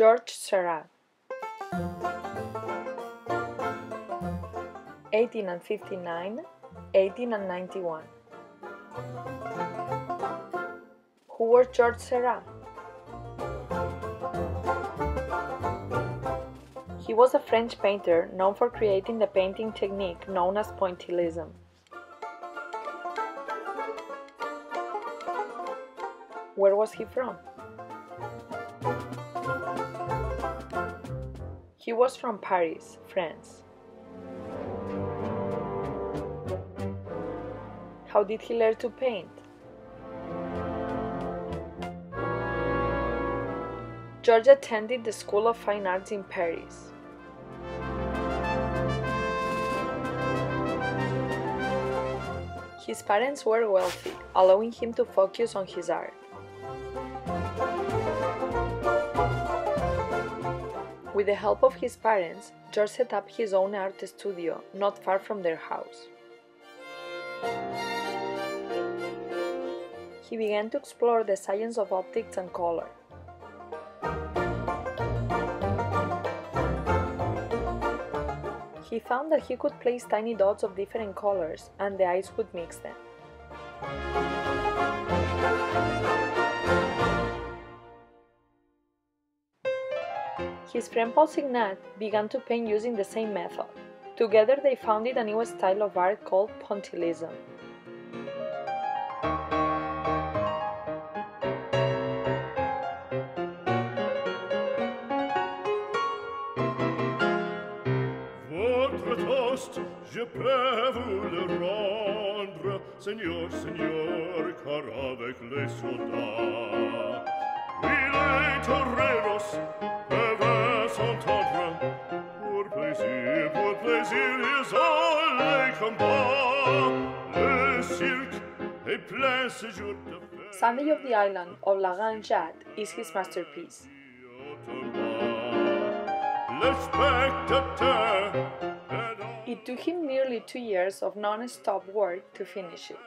Georges Seurat 1859 1891 Who was Georges Seurat? He was a French painter known for creating the painting technique known as pointillism. Where was he from? He was from Paris, France. How did he learn to paint? Georges attended the School of Fine Arts in Paris. His parents were wealthy, allowing him to focus on his art. With the help of his parents, Georges set up his own art studio not far from their house. He began to explore the science of optics and color. He found that he could place tiny dots of different colors and the eyes would mix them. His friend Paul Signac began to paint using the same method. Together they founded a new style of art called toast, je vous le rendre, Seigneur, Seigneur, car avec les soldats, plaisir, ils ont les combats, le cirque est plein ce jour de fête. Sunday of the Island of La Jatte is his masterpiece. It took him nearly two years of non-stop work to finish it.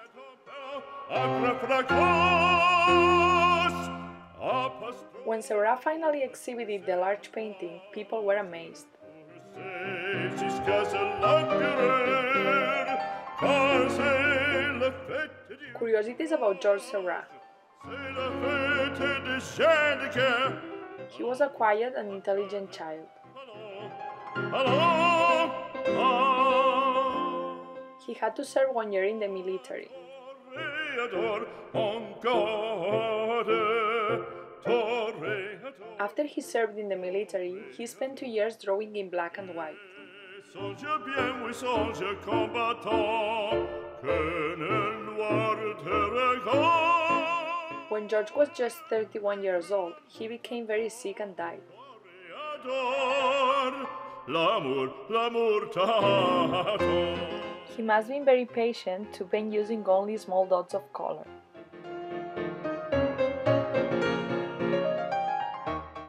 When Seurat finally exhibited the large painting, people were amazed. Curiosities about Georges Seurat. He was a quiet and intelligent child. He had to serve one year in the military. After he served in the military, he spent two years drawing in black and white. Songe bien, oui, songe combattant, que nul noir te. When Georges was just 31 years old, he became very sick and died. Adore l'amour, l'amour t'attend. He must have been very patient to paint using only small dots of color.